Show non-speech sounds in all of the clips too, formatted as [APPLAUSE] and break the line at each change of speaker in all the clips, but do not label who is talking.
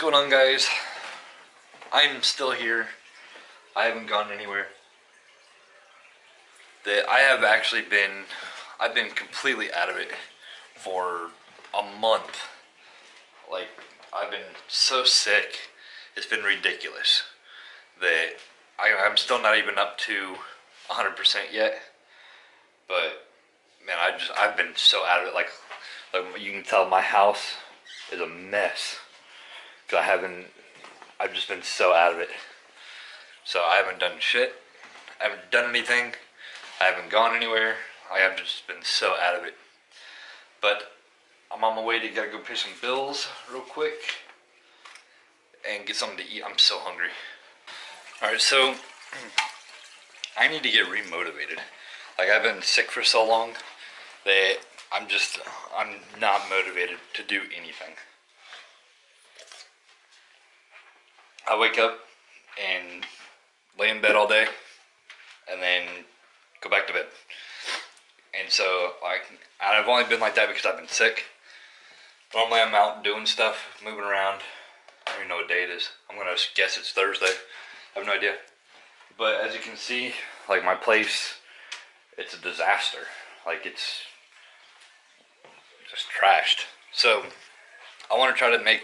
going on, guys? I'm still here. I haven't gone anywhere. The, I have actually been, I've been completely out of it for a month. Like, I've been so sick. It's been ridiculous. That I, I'm still not even up to 100% yet. But, man, I just, I've been so out of it. Like, like you can tell my house is a mess. Cause I haven't, I've just been so out of it. So I haven't done shit. I haven't done anything. I haven't gone anywhere. I have just been so out of it. But I'm on my way to gotta go pay some bills real quick and get something to eat. I'm so hungry. Alright, so [CLEARS THROAT] I need to get remotivated. Like I've been sick for so long that I'm just I'm not motivated to do anything. I wake up and lay in bed all day and then go back to bed. And so like I've only been like that because I've been sick. Normally I'm out doing stuff, moving around. I don't even know what day it is. I'm gonna guess it's Thursday. I have no idea. But as you can see, like my place, it's a disaster. Like it's just trashed. So I want to try to make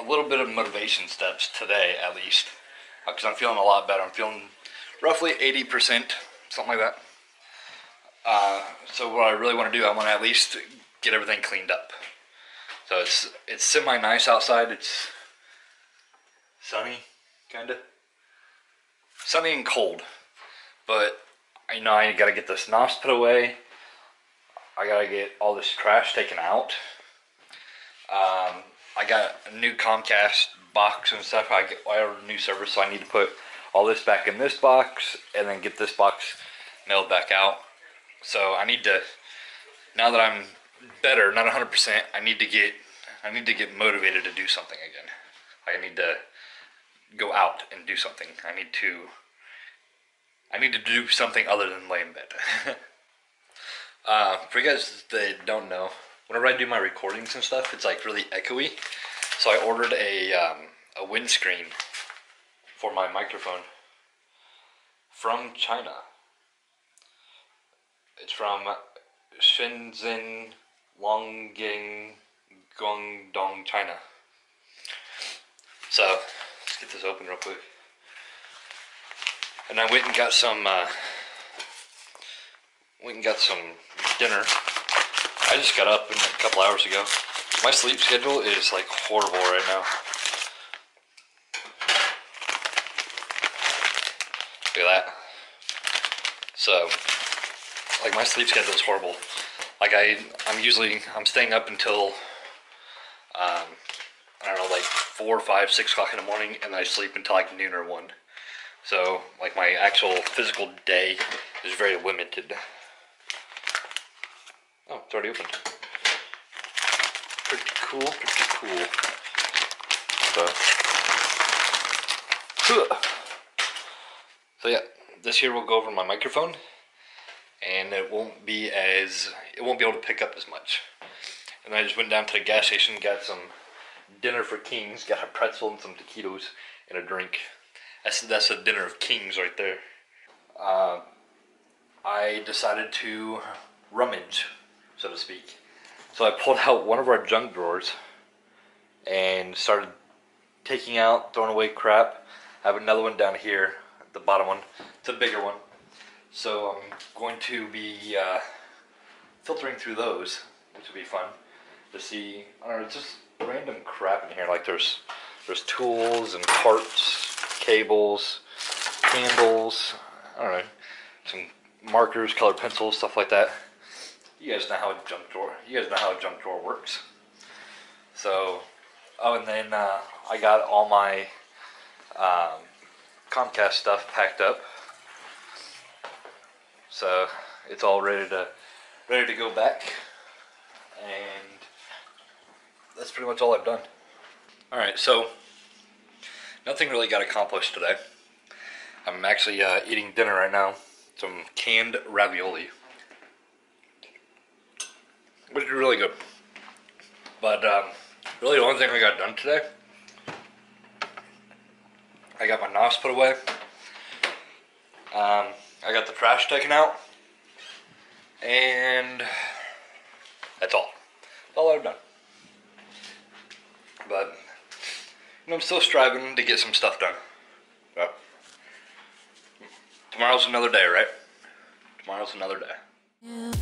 a little bit of motivation steps today, at least, because I'm feeling a lot better. I'm feeling roughly 80%, something like that. Uh, so what I really want to do, I want to at least get everything cleaned up. So it's it's semi nice outside. It's sunny, kind of sunny and cold, but I know I got to get this NOS put away. I gotta get all this trash taken out. I got a new Comcast box and stuff. I get I ordered a new server, so I need to put all this back in this box and then get this box mailed back out. So I need to now that I'm better, not 100%, I need to get I need to get motivated to do something again. I need to go out and do something. I need to I need to do something other than lay in bed. [LAUGHS] uh, for you guys that don't know, whenever I do my recordings and stuff, it's like really echoey. So I ordered a um, a windscreen for my microphone from China. It's from Shenzhen, Longying, Guangdong, China. So let's get this open real quick. And I went and got some. Uh, went and got some dinner. I just got up a couple hours ago. My sleep schedule is like horrible right now. Look at that. So, like my sleep schedule is horrible. Like I, I'm usually I'm staying up until um, I don't know, like four, five, six o'clock in the morning, and I sleep until like noon or one. So, like my actual physical day is very limited. Oh, it's already opened. Pretty cool, pretty cool. So, so yeah, this here will go over my microphone, and it won't be as it won't be able to pick up as much. And I just went down to the gas station, got some dinner for kings, got a pretzel and some taquitos and a drink. That's that's a dinner of kings right there. Uh, I decided to rummage, so to speak. So I pulled out one of our junk drawers and started taking out, throwing away crap. I have another one down here, the bottom one. It's a bigger one. So I'm going to be uh, filtering through those, which will be fun to see. I don't know, just random crap in here. Like there's there's tools and parts, cables, candles. I don't know, some markers, colored pencils, stuff like that. You guys know how a junk drawer. You guys know how a junk drawer works. So, oh, and then uh, I got all my um, Comcast stuff packed up. So it's all ready to ready to go back, and that's pretty much all I've done. All right, so nothing really got accomplished today. I'm actually uh, eating dinner right now. Some canned ravioli, which is really good. But um, Really, the only thing I got done today, I got my NOS put away. Um, I got the trash taken out, and that's all. That's all I've done. But you know, I'm still striving to get some stuff done. But tomorrow's another day, right? Tomorrow's another day.
Yeah.